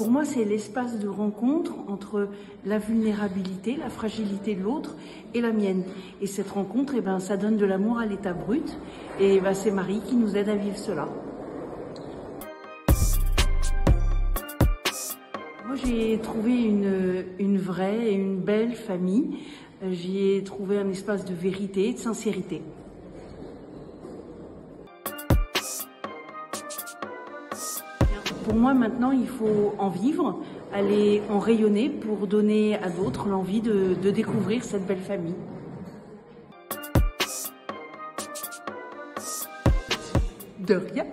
moi, c'est l'espace de rencontre entre la vulnérabilité, la fragilité de l'autre et la mienne. Et cette rencontre, eh ben, ça donne de l'amour à l'état brut. Et ben, c'est Marie qui nous aide à vivre cela. Moi, j'ai trouvé une, une vraie et une belle famille. Euh, J'y ai trouvé un espace de vérité et de sincérité. Pour moi, maintenant, il faut en vivre, aller en rayonner pour donner à d'autres l'envie de, découvrir cette belle famille. De rien.